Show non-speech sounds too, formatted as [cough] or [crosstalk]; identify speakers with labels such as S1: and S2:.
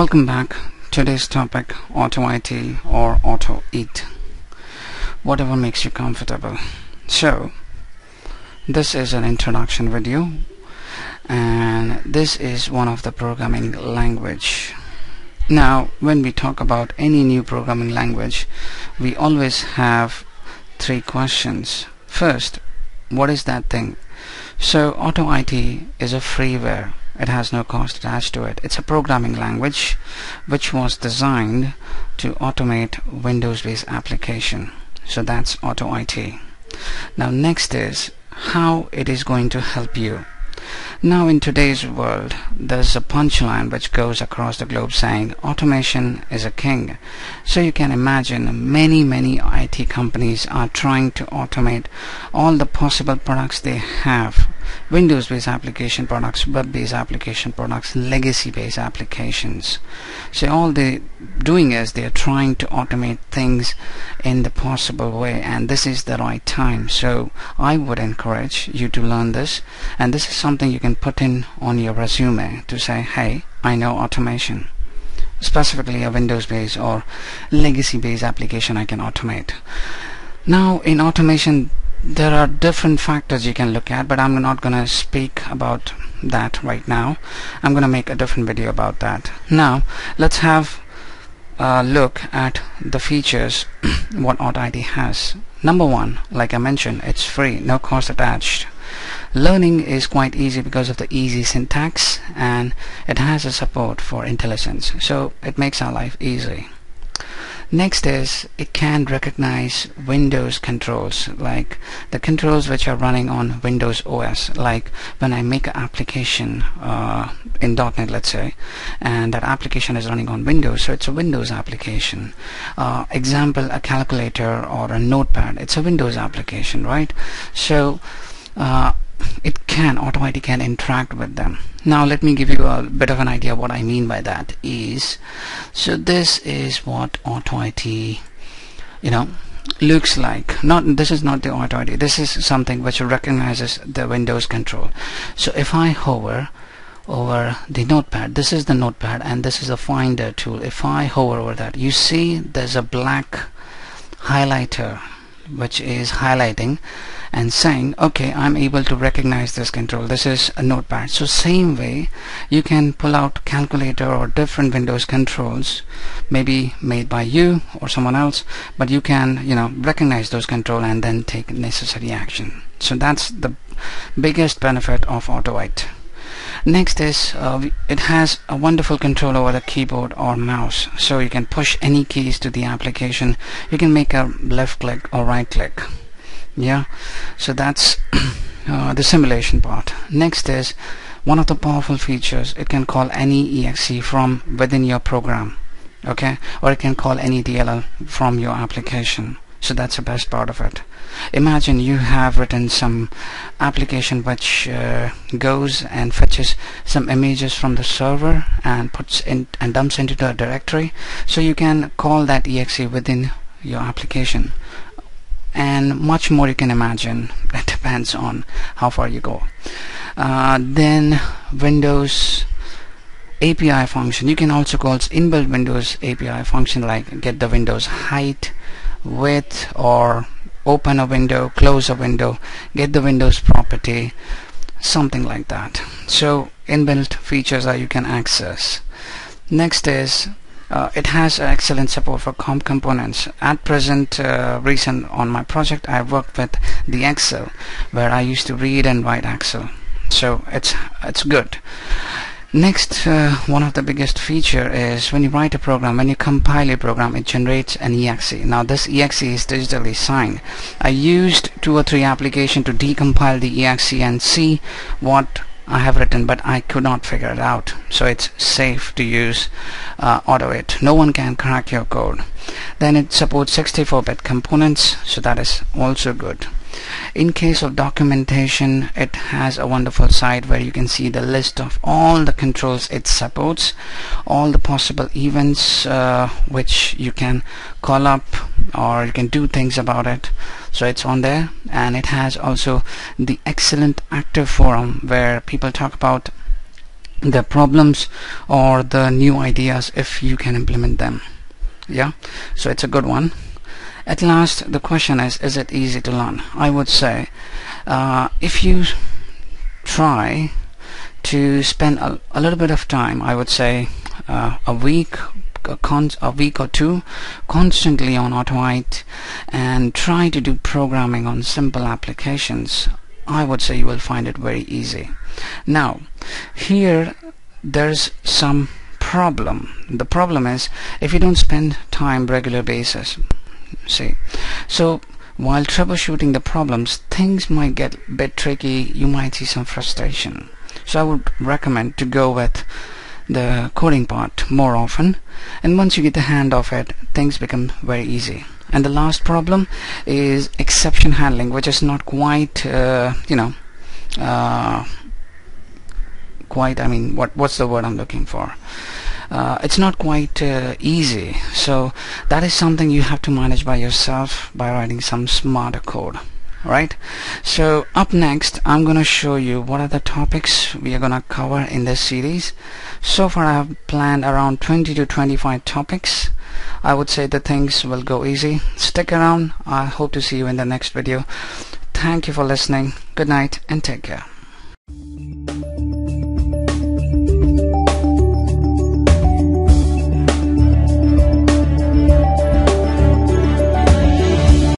S1: Welcome back. Today's topic Auto IT or Auto Eat. Whatever makes you comfortable. So, this is an introduction video and this is one of the programming language. Now, when we talk about any new programming language, we always have three questions. First, what is that thing? So, Auto IT is a freeware it has no cost attached to it. It's a programming language which was designed to automate Windows-based application. So that's Auto IT. Now next is how it is going to help you. Now in today's world, there's a punchline which goes across the globe saying automation is a king. So you can imagine many, many IT companies are trying to automate all the possible products they have Windows-based application products, web-based application products, legacy-based applications. So all they're doing is they're trying to automate things in the possible way and this is the right time. So I would encourage you to learn this and this is something you can put in on your resume to say, hey, I know automation specifically a Windows based or legacy based application I can automate. Now in automation there are different factors you can look at but I'm not gonna speak about that right now. I'm gonna make a different video about that. Now let's have a look at the features [coughs] what AutoIT has. Number one like I mentioned it's free no cost attached. Learning is quite easy because of the easy syntax and it has a support for IntelliSense so it makes our life easy Next is it can recognize Windows controls like the controls which are running on Windows OS like when I make an application uh, in .NET let's say and that application is running on Windows so it's a Windows application. Uh, example a calculator or a notepad it's a Windows application right? So uh, can auto IT can interact with them. Now let me give you a bit of an idea what I mean by that is so this is what auto IT you know looks like. Not this is not the auto IT this is something which recognizes the Windows control. So if I hover over the notepad this is the notepad and this is a finder tool. If I hover over that you see there's a black highlighter which is highlighting and saying okay I'm able to recognize this control. This is a notepad. So same way you can pull out calculator or different Windows controls maybe made by you or someone else but you can you know recognize those control and then take necessary action. So that's the biggest benefit of AutoIT next is uh, it has a wonderful control over the keyboard or mouse. So you can push any keys to the application. You can make a left click or right click yeah? So that's [clears throat] uh, the simulation part. Next is one of the powerful features it can call any exe from within your program okay? Or it can call any DLL from your application. So that's the best part of it. Imagine you have written some application which uh, goes and fetches some images from the server and puts in and dumps into the directory. So you can call that exe within your application and much more you can imagine. [laughs] That depends on how far you go. Uh, then Windows API function. You can also call inbuilt Windows API function like get the Windows height width or open a window close a window get the Windows property something like that. So inbuilt features that you can access. Next is uh, it has excellent support for COM components. At present, uh, recent on my project, I worked with the Excel, where I used to read and write Excel. So it's it's good. Next, uh, one of the biggest feature is when you write a program, when you compile a program, it generates an exe. Now this exe is digitally signed. I used two or three applications to decompile the exe and see what I have written but I could not figure it out. So it's safe to use uh, AutoIT no one can crack your code. Then it supports 64-bit components so that is also good in case of documentation it has a wonderful site where you can see the list of all the controls it supports all the possible events uh, which you can call up or you can do things about it. So it's on there. And it has also the excellent active forum where people talk about the problems or the new ideas if you can implement them. Yeah? So it's a good one at last the question is is it easy to learn? I would say uh, if you try to spend a, a, little bit of time I would say uh, a week a, a, week or two constantly on AutoIT and try to do programming on simple applications I would say you will find it very easy. Now here there's some problem. The problem is if you don't spend time regular basis see. So while troubleshooting the problems things might get a bit tricky. You might see some frustration. So I would recommend to go with the coding part more often. And once you get the hand of it things become very easy. And the last problem is exception handling which is not quite uh, you know uh, quite I mean what what's the word I'm looking for uh, it's not quite uh, easy. So that is something you have to manage by yourself by writing some smarter code right? So up next I'm gonna show you what are the topics we are gonna cover in this series. So far I have planned around 20 to 25 topics. I would say the things will go easy. Stick around. I hope to see you in the next video. Thank you for listening. Good night and take care